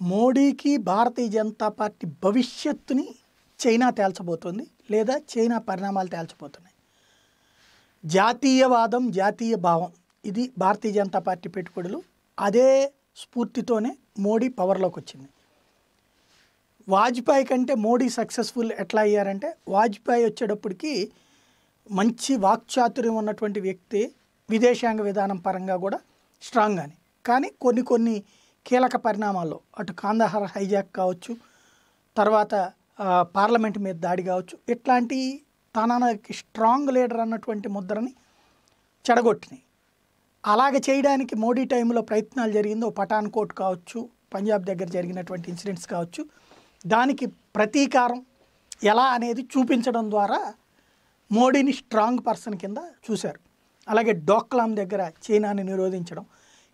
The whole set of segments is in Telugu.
మోడీకి భారతీయ జనతా పార్టీ భవిష్యత్తుని చైనా తేల్చబోతోంది లేదా చైనా పరిణామాలు తేల్చబోతున్నాయి. జాతీయవాదం జాతీయ భావం ఇది భారతీయ జనతా పార్టీ పెట్టుబడులు అదే స్ఫూర్తితోనే మోడీ పవర్లోకి వచ్చింది వాజ్పేయి కంటే మోడీ సక్సెస్ఫుల్ ఎట్లా అయ్యారంటే వాజ్పేయి వచ్చేటప్పటికి మంచి వాక్చాతుర్యం ఉన్నటువంటి వ్యక్తి విదేశాంగ విధానం పరంగా కూడా స్ట్రాంగ్ అని. కానీ కొన్ని కొన్ని కీలక పరిణామాల్లో అటు కాందహార్ హైజాక్ కావచ్చు తర్వాత పార్లమెంట్ మీద దాడి కావచ్చు ఇట్లాంటి తనకి స్ట్రాంగ్ లీడర్ అన్నటువంటి ముద్రని చెడగొట్టినాయి. అలాగ చేయడానికి మోడీ టైంలో ప్రయత్నాలు జరిగింది ఓ పఠాన్ కోట్ కావచ్చు పంజాబ్ దగ్గర జరిగినటువంటి ఇన్సిడెంట్స్ కావచ్చు. దానికి ప్రతీకారం ఎలా అనేది చూపించడం ద్వారా మోడీని స్ట్రాంగ్ పర్సన్ కింద చూశారు. అలాగే డోక్లాం దగ్గర చైనాని నిరోధించడం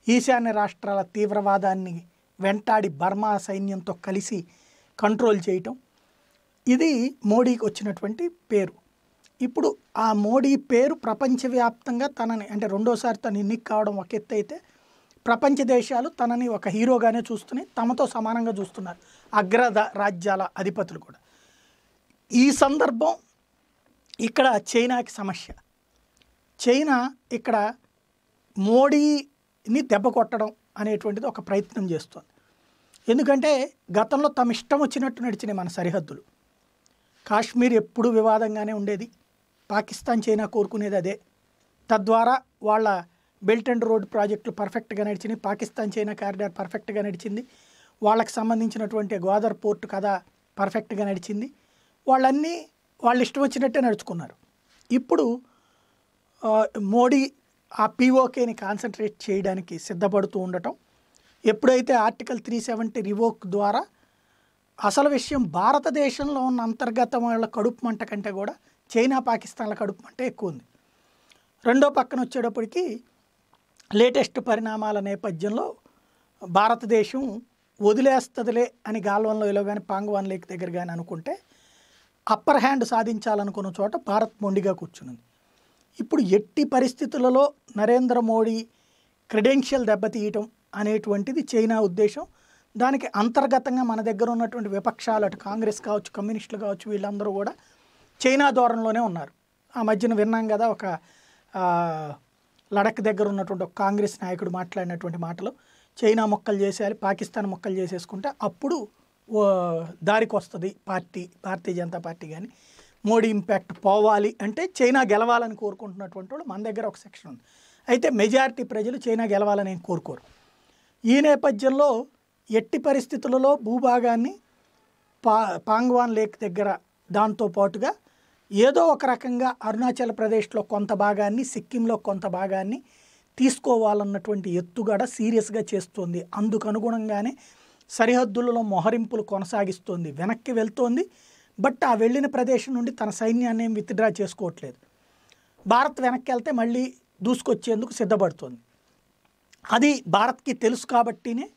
ఈశాన్య రాష్ట్రాల తీవ్రవాదాన్ని వెంటాడి బర్మా సైన్యంతో కలిసి కంట్రోల్ చేయటం. ఇది మోడీకి వచ్చినటువంటి పేరు. ఇప్పుడు ఆ మోడీ పేరు ప్రపంచవ్యాప్తంగా తనని అంటే రెండోసారి తను ఎన్నిక కావడం ఒక ఎత్తు అయితే ప్రపంచ దేశాలు తనని ఒక హీరోగానే చూస్తున్నాయి తమతో సమానంగా చూస్తున్నారు అగ్ర రాజ్యాల అధిపతులు కూడా. ఈ సందర్భం ఇక్కడ చైనాకి సమస్య. చైనా ఇక్కడ మోడీ ని దెబ్బ కొట్టడం అనేటువంటిది ఒక ప్రయత్నం చేస్తుంది. ఎందుకంటే గతంలో తమ ఇష్టం వచ్చినట్టు నడిచినాయి మన సరిహద్దులు. కాశ్మీర్ ఎప్పుడూ వివాదంగానే ఉండేది. పాకిస్తాన్ చైనా కోరుకునేది అదే. తద్వారా వాళ్ళ బెల్ట్ అండ్ రోడ్ ప్రాజెక్టులు పర్ఫెక్ట్గా నడిచినాయి. పాకిస్తాన్ చైనా కారిడార్ పర్ఫెక్ట్గా నడిచింది. వాళ్ళకి సంబంధించినటువంటి గోదావరి పోర్టు కథ పర్ఫెక్ట్గా నడిచింది. వాళ్ళన్నీ వాళ్ళు ఇష్టం వచ్చినట్టే నడుచుకున్నారు. ఇప్పుడు మోడీ ఆ పీఓకేని కాన్సన్ట్రేట్ చేయడానికి సిద్ధపడుతూ ఉండటం. ఎప్పుడైతే ఆర్టికల్ త్రీ సెవెంటీ రివోక్ ద్వారా అసలు విషయం భారతదేశంలో ఉన్న అంతర్గత వాళ్ళ కడుపు మంట కంటే కూడా చైనా పాకిస్తాన్ల కడుపు మంట ఎక్కువ ఉంది. రెండో పక్కన వచ్చేటప్పటికి లేటెస్ట్ పరిణామాల నేపథ్యంలో భారతదేశం వదిలేస్తుందిలే అని గాల్వన్లో ఇలా కానీ పాంగ్వాన్ లేక్ దగ్గర కానీ అనుకుంటే అప్పర్ హ్యాండ్ సాధించాలనుకున్న చోట భారత్ మొండిగా కూర్చున్నది ఇప్పుడు ఎట్టి పరిస్థితులలో నరేంద్ర మోడీ క్రెడెన్షియల్ దెబ్బతీయటం అనేటువంటిది చైనా ఉద్దేశం. దానికి అంతర్గతంగా మన దగ్గర ఉన్నటువంటి విపక్షాలు అటు కాంగ్రెస్ కావచ్చు కమ్యూనిస్టులు కావచ్చు వీళ్ళందరూ కూడా చైనా ధోరణిలోనే ఉన్నారు. ఆ మధ్యన విన్నాం కదా ఒక లడక్ దగ్గర ఉన్నటువంటి ఒక కాంగ్రెస్ నాయకుడు మాట్లాడినటువంటి మాటలు. చైనా మొక్కలు చేసేయాలి పాకిస్తాన్ మొక్కలు చేసేసుకుంటే అప్పుడు ఓ దారికి వస్తుంది పార్టీ భారతీయ జనతా పార్టీ కానీ మోడీ ఇంపాక్ట్ పోవాలి అంటే చైనా గెలవాలని కోరుకుంటున్నటువంటి వాళ్ళు మన దగ్గర ఒక సెక్షన్ ఉంది. అయితే మెజారిటీ ప్రజలు చైనా గెలవాలని కోరుకోరు. ఈ నేపథ్యంలో ఎట్టి పరిస్థితులలో భూభాగాన్ని పా పాంగ్వాన్ లేక్ దగ్గర దాంతో పాటుగా ఏదో ఒక రకంగా అరుణాచల్ ప్రదేశ్లో కొంత భాగాన్ని సిక్కింలో కొంత భాగాన్ని తీసుకోవాలన్నటువంటి ఎత్తుగడ సీరియస్గా చేస్తోంది. అందుకు అనుగుణంగానే సరిహద్దులలో మొహరింపులు కొనసాగిస్తోంది. వెనక్కి వెళ్తోంది. బట్ ఆ వెళ్ళిన ప్రదేశం నుండి తన సైన్యాన్ని ఏం విత్డ్రా చేసుకోవట్లేదు. భారత్ వెనక్కి వెళ్తే మళ్ళీ దూసుకొచ్చేందుకు సిద్ధపడుతోంది. అది భారత్కి తెలుసు కాబట్టినే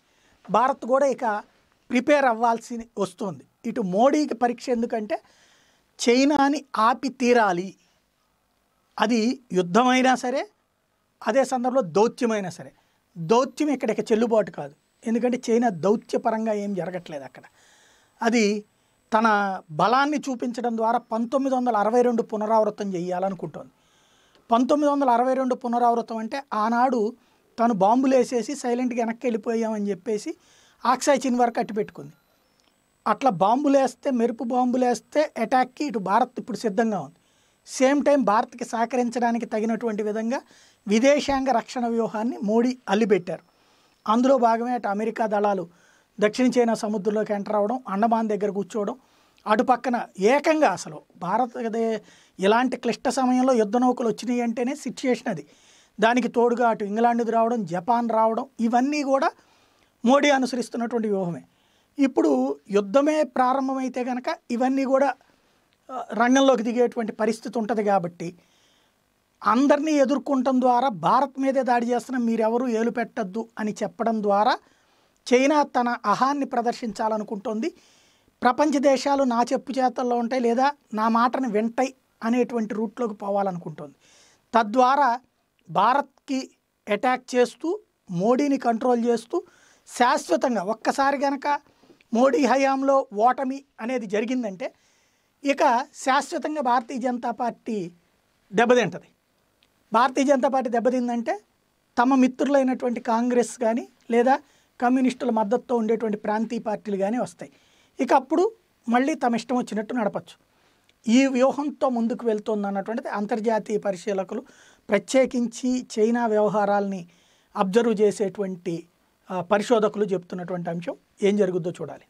భారత్ కూడా ఇక ప్రిపేర్ అవ్వాల్సి వస్తుంది. ఇటు మోడీకి పరీక్ష ఎందుకంటే చైనాని ఆపి తీరాలి. అది యుద్ధమైనా సరే అదే సందర్భంలో దౌత్యమైనా సరే. దౌత్యం ఇక్కడ చెల్లుబాటు కాదు. ఎందుకంటే చైనా దౌత్యపరంగా ఏం జరగట్లేదు అక్కడ. అది తన బలాన్ని చూపించడం ద్వారా పంతొమ్మిది వందల అరవై రెండు పునరావృతం చేయాలనుకుంటోంది. పంతొమ్మిది వందల అరవై రెండు పునరావృతం అంటే ఆనాడు తను బాంబులు వేసేసి సైలెంట్గా వెనక్కి వెళ్ళిపోయామని చెప్పేసి ఆక్సాయ్ చిన్ వరకు అట్టి పెట్టుకుంది అట్లా బాంబులు వేస్తే మెరుపు బాంబులు వేస్తే అటాక్కి ఇటు భారత్ ఇప్పుడు సిద్ధంగా ఉంది. సేమ్ టైం భారత్కి సహకరించడానికి తగినటువంటి విధంగా విదేశాంగ రక్షణ వ్యూహాన్ని మోడీ అల్లిపెట్టారు. అందులో భాగమే అటు అమెరికా దళాలు దక్షిణ చైనా సముద్రంలోకి ఎంటర్ అవ్వడం అండమాన్ దగ్గర కూర్చోవడం అటు పక్కన ఏకంగా అసలు భారత ఇలాంటి క్లిష్ట సమయంలో యుద్ధ నౌకలు వచ్చినాయి అంటేనే సిచ్యుయేషన్ అది. దానికి తోడుగా అటు ఇంగ్లాండ్ది రావడం జపాన్ రావడం ఇవన్నీ కూడా మోడీ అనుసరిస్తున్నటువంటి వ్యూహమే. ఇప్పుడు యుద్ధమే ప్రారంభమైతే కనుక ఇవన్నీ కూడా రంగంలోకి దిగేటువంటి పరిస్థితి ఉంటుంది కాబట్టి అందరినీ ఎదుర్కొనటం ద్వారా భారత్ మీదే దాడి చేస్తున్న మీరెవరూ ఏలు పెట్టద్దు అని చెప్పడం ద్వారా చైనా తన అహాన్ని ప్రదర్శించాలనుకుంటోంది. ప్రపంచ దేశాలు నా చెప్పు చేతల్లో ఉంటాయి లేదా నా మాటను వింటాయి అనేటువంటి రూట్లోకి పోవాలనుకుంటోంది. తద్వారా భారత్కి అటాక్ చేస్తూ మోడీని కంట్రోల్ చేస్తూ శాశ్వతంగా ఒక్కసారి గనక మోడీ హయాంలో ఓటమి అనేది జరిగిందంటే ఇక శాశ్వతంగా భారతీయ జనతా పార్టీ దెబ్బతింటది. భారతీయ జనతా పార్టీ దెబ్బతిందంటే తమ మిత్రులైనటువంటి కాంగ్రెస్ కానీ లేదా కమ్యూనిస్టుల మద్దతుతో ఉండేటువంటి ప్రాంతీయ పార్టీలు కానీ వస్తాయి. ఇక అప్పుడు మళ్ళీ తమ ఇష్టం వచ్చినట్టు నడపచ్చు. ఈ వ్యూహంతో ముందుకు వెళ్తుంది అన్నటువంటిది అంతర్జాతీయ పరిశీలకులు ప్రత్యేకించి చైనా వ్యవహారాల్ని అబ్జర్వ్ చేసేటువంటి పరిశోధకులు చెప్తున్నటువంటి అంశం ఏం జరుగుద్దో చూడాలి.